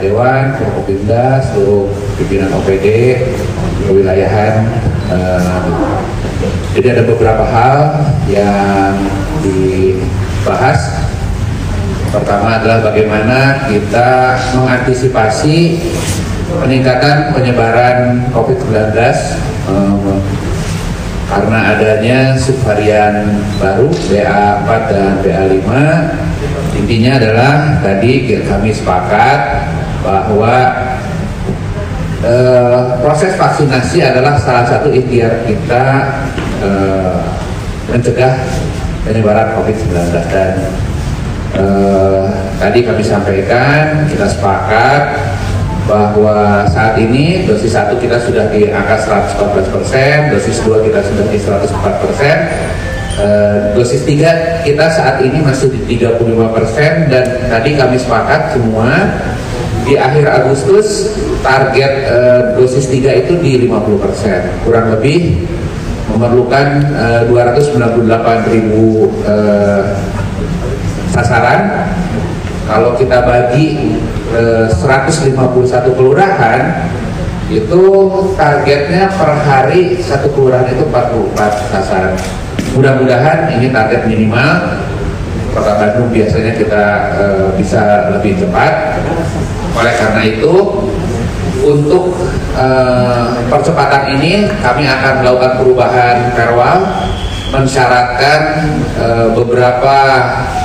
Dewan, Forkopimda, seluruh pimpinan OPD, kewilayahan. eh, jadi ada beberapa hal yang dibahas. Pertama adalah bagaimana kita mengantisipasi peningkatan penyebaran COVID-19 eh, karena adanya subvarian baru BA4 dan BA5 intinya adalah tadi kami sepakat bahwa eh, proses vaksinasi adalah salah satu ikhtiar kita eh, mencegah penyebaran COVID-19 dan eh, tadi kami sampaikan kita sepakat bahwa saat ini dosis satu kita sudah di angka 114 persen, dosis dua kita sudah di 104 persen, dosis tiga kita saat ini masih di 35 persen dan tadi kami sepakat semua di akhir Agustus target eh, dosis tiga itu di 50 persen, kurang lebih memerlukan eh, 298 ribu eh, sasaran. Kalau kita bagi eh, 151 kelurahan itu targetnya per hari satu kelurahan itu 44 sasaran. Mudah-mudahan ini target minimal. Kota Bandung biasanya kita eh, bisa lebih cepat oleh karena itu untuk eh, percepatan ini kami akan melakukan perubahan perwal mensyaratkan eh, beberapa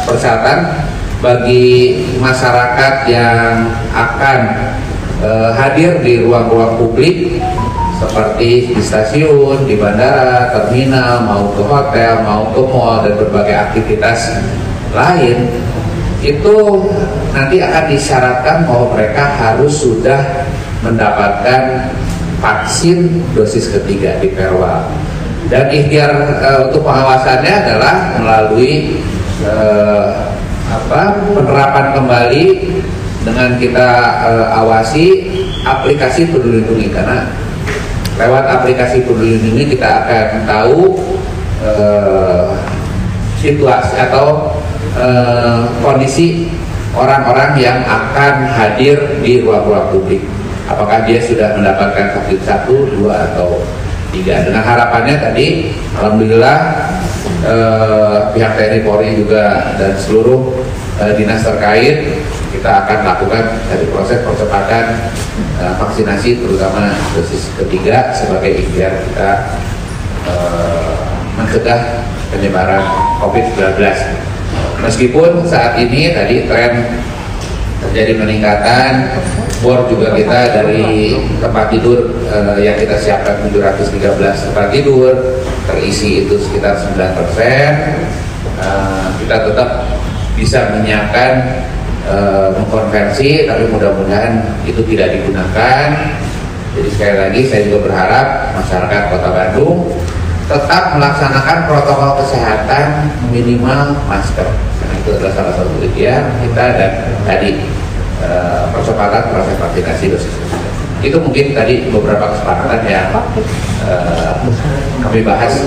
persyaratan bagi masyarakat yang akan eh, hadir di ruang-ruang publik seperti di stasiun, di bandara, terminal, mau ke hotel, mau ke mall dan berbagai aktivitas lain itu nanti akan disyaratkan bahwa mereka harus sudah mendapatkan vaksin dosis ketiga di Perwal. Dan ikhtiar eh, untuk pengawasannya adalah melalui eh, apa penerapan kembali dengan kita eh, awasi aplikasi peduli lindungi. Karena lewat aplikasi peduli lindungi kita akan tahu eh, situasi atau eh, kondisi orang-orang yang akan hadir di ruang-ruang publik. Apakah dia sudah mendapatkan vaksin satu, dua atau tiga? Dengan harapannya tadi alhamdulillah eh, pihak TNI Polri juga dan seluruh eh, dinas terkait kita akan lakukan dari proses percepatan eh, vaksinasi terutama dosis ketiga sebagai ikhtiar kita eh, mencegah penyebaran COVID-19 meskipun saat ini tadi tren terjadi peningkatan bor juga kita dari tempat tidur eh, yang kita siapkan 713 tempat tidur terisi itu sekitar 9 persen. Eh, kita tetap bisa menyiapkan eh, mengkonversi tapi mudah-mudahan itu tidak digunakan. Jadi sekali lagi saya juga berharap masyarakat kota Bandung tetap melaksanakan protokol kesehatan minimal masker. Karena itu adalah salah satu ikhtiar kita dan tadi eh, percepatan proses vaksinasi dosis ketiga. Itu mungkin tadi beberapa kesepakatan yang eh, kami bahas.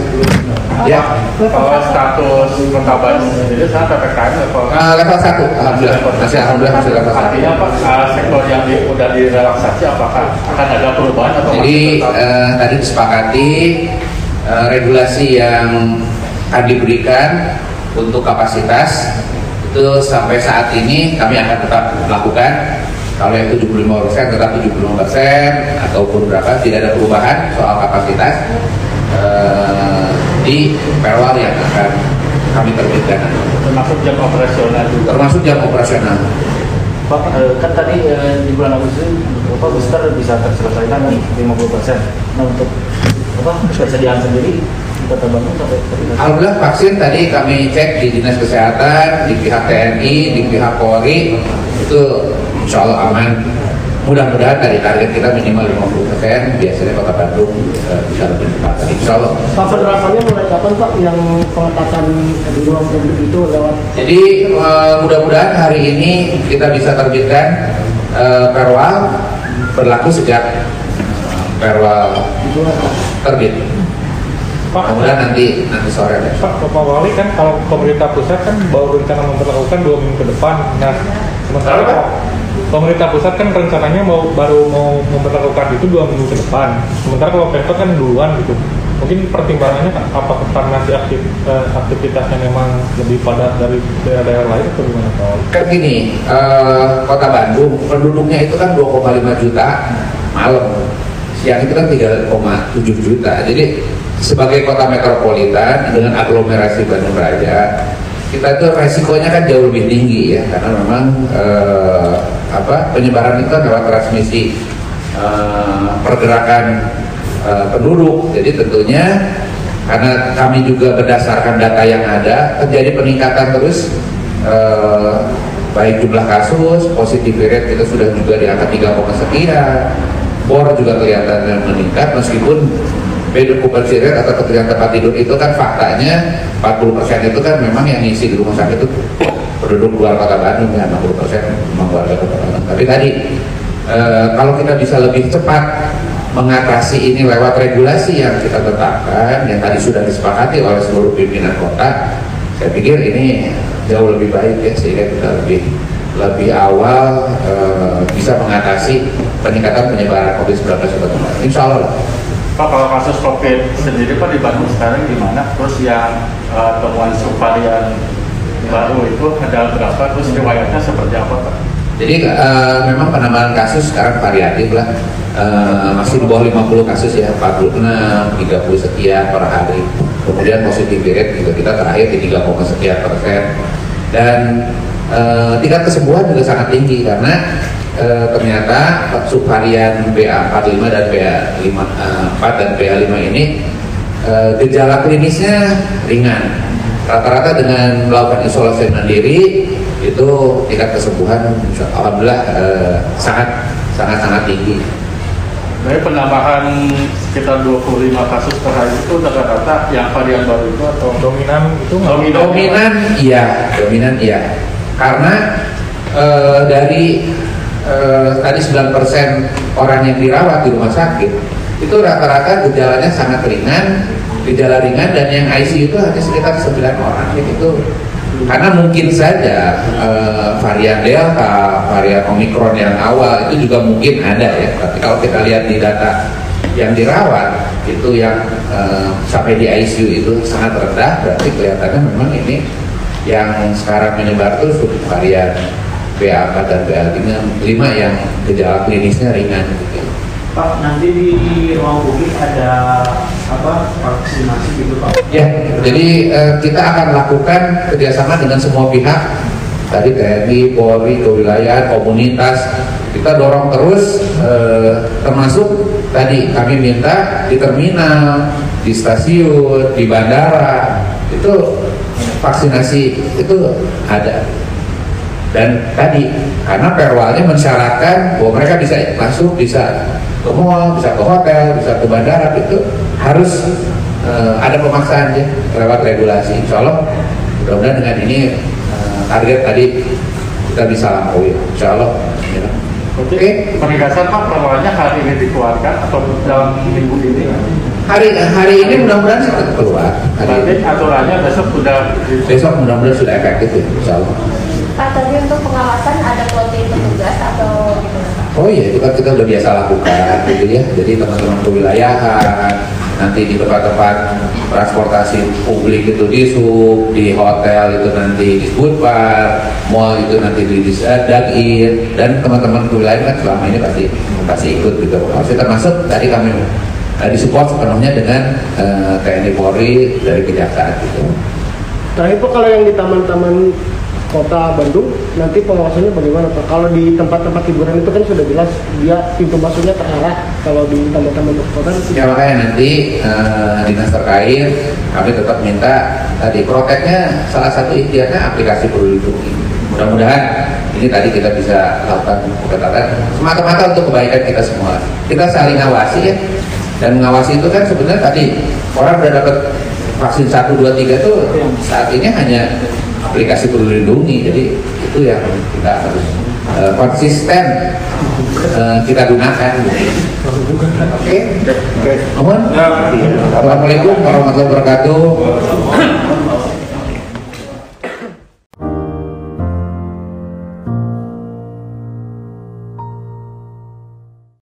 Ya, Kalau status Bandung sendiri saat PPKM level level satu, alhamdulillah. Masih alhamdulillah masih level satu. Artinya apa eh, sektor yang di, udah direlaksasi apakah akan ada perubahan atau Jadi tadi disepakati eh, regulasi yang diberikan untuk kapasitas itu sampai saat ini kami akan tetap lakukan kalau yang 75% tetap 75% ataupun berapa tidak ada perubahan soal kapasitas eh, di perwal yang akan kami terbitkan termasuk jam operasional juga. termasuk jam operasional Pak, eh, kan tadi eh, di bulan Agustus apa booster bisa terselesaikan nih 50 persen. Nah untuk apa persediaan sendiri di Kota Bandung sampai Alhamdulillah vaksin tadi kami cek di dinas kesehatan, di pihak TNI, di pihak Polri itu insya Allah aman. Mudah-mudahan dari target kita minimal 50 persen, biasanya kota Bandung eh, bisa lebih cepat. Insya Allah. Pak penerapannya mulai kapan Pak yang pengetatan di ruang publik itu lewat Jadi eh, mudah-mudahan hari ini kita bisa terbitkan eh, perwal berlaku sejak perwal terbit. Pak, Mudah-mudahan nanti nanti sore deh. Pak, Bapak Wali kan kalau pemerintah pusat kan baru rencana memperlakukan dua minggu ke depan. Nah, sementara Pak? pemerintah pusat kan rencananya mau baru mau memperlakukan itu dua minggu ke depan. Sementara kalau Pemkot kan duluan gitu. Mungkin pertimbangannya kan apa karena si aktif, eh, aktivitasnya memang lebih padat dari daerah-daerah lain atau gimana? kan gini eh, kota Bandung penduduknya itu kan 2,5 juta malam itu kan 3,7 juta. Jadi sebagai kota metropolitan dengan aglomerasi Bandung Raya kita itu resikonya kan jauh lebih tinggi ya. Karena memang eh, apa penyebaran itu lewat transmisi eh, pergerakan eh, penduduk. Jadi tentunya karena kami juga berdasarkan data yang ada terjadi peningkatan terus eh, baik jumlah kasus, positivity rate kita sudah juga di angka 3, sekian, bor juga kelihatan meningkat meskipun bed occupancy rate atau keterisian tempat tidur itu kan faktanya 40% itu kan memang yang ngisi di rumah sakit itu penduduk luar kota Bandung ya 60% memang warga kota Bandung. Tapi tadi eh, kalau kita bisa lebih cepat mengatasi ini lewat regulasi yang kita tetapkan yang tadi sudah disepakati oleh seluruh pimpinan kota saya pikir ini jauh lebih baik ya sehingga kita lebih lebih awal eh, bisa mengatasi peningkatan penyebaran COVID-19 di Kota Bandung. Insya Allah. lah. Pak kalau kasus COVID sendiri Pak di Bandung sekarang gimana? Terus yang eh, temuan subvarian baru itu ada berapa? Terus riwayatnya seperti apa Pak? Jadi eh, memang penambahan kasus sekarang variatif lah. Eh, masih di bawah 50 kasus ya, 46, 30 sekian per hari. Kemudian positivity rate juga kita terakhir di 3, sekian persen. Dan eh, tingkat kesembuhan juga sangat tinggi karena eh, ternyata subvarian BA45 dan BA54 dan BA5 ini eh, gejala klinisnya ringan. Rata-rata dengan melakukan isolasi mandiri itu tingkat kesembuhan alhamdulillah eh, sangat sangat sangat tinggi. Dari penambahan sekitar 25 kasus per hari itu rata-rata yang varian baru itu atau Dominan itu nggak? Dominan. Dominan iya, dominan iya. Karena eh, dari eh, tadi 9% orang yang dirawat di rumah sakit itu rata-rata gejalanya sangat ringan, gejala ringan dan yang ICU itu hanya sekitar 9 orang gitu. Karena mungkin saja eh, varian Delta, varian Omikron yang awal itu juga mungkin ada ya. Tapi kalau kita lihat di data yang dirawat itu yang eh, sampai di ICU itu sangat rendah berarti kelihatannya memang ini yang sekarang menyebar itu subvarian BA4 dan BA5 yang gejala klinisnya ringan gitu. Pak, nanti di ruang publik ada apa vaksinasi gitu Pak? Ya, jadi eh, kita akan lakukan kerjasama dengan semua pihak tadi TNI, Polri, kewilayahan, komunitas kita dorong terus eh, termasuk tadi kami minta di terminal, di stasiun, di bandara itu vaksinasi itu ada dan tadi karena perwalnya mensyaratkan bahwa mereka bisa masuk bisa ke mall, bisa ke hotel, bisa ke bandara itu harus eh, ada pemaksaan ya lewat regulasi. Insya Allah mudah-mudahan dengan ini eh, target tadi kita bisa lampaui. Insya Allah. ya. Oke. penegasan Pak perwalnya hari ini dikeluarkan atau dalam minggu ini? Hari hari ini mudah-mudahan cepat keluar. Hari Nanti ini. aturannya besok sudah Besok mudah-mudahan sudah efektif ya. Insya Allah. Pak, tadi untuk pengawasan ada plotting petugas atau gimana Pak? Oh iya, itu kan kita udah biasa lakukan gitu ya. Jadi teman-teman kewilayahan, nanti di tempat-tempat transportasi publik itu di sub, di hotel itu nanti di foodbar, mall itu nanti di disdagin, dan teman-teman kewilayahan kan selama ini pasti pasti ikut gitu. Maksudnya termasuk tadi kami eh, disupport sepenuhnya dengan eh, TNI Polri dari kejaksaan gitu. Terakhir Pak, kalau yang di taman-taman kota Bandung, nanti pengawasannya bagaimana Pak? Kalau di tempat-tempat hiburan itu kan sudah jelas dia pintu masuknya terarah. Kalau di taman-taman kota itu Ya makanya nanti eh, dinas terkait kami tetap minta tadi proteknya salah satu ikhtiarnya aplikasi peduli lindungi. Mudah-mudahan ini tadi kita bisa lakukan pengetatan semata-mata untuk kebaikan kita semua. Kita saling ngawasi ya. Dan mengawasi itu kan sebenarnya tadi orang udah dapat vaksin 1, 2, 3 itu saat ini hanya aplikasi peduli lindungi. Jadi itu yang kita harus eh, konsisten eh, kita gunakan. Oke. Mohon. Assalamualaikum warahmatullahi wabarakatuh.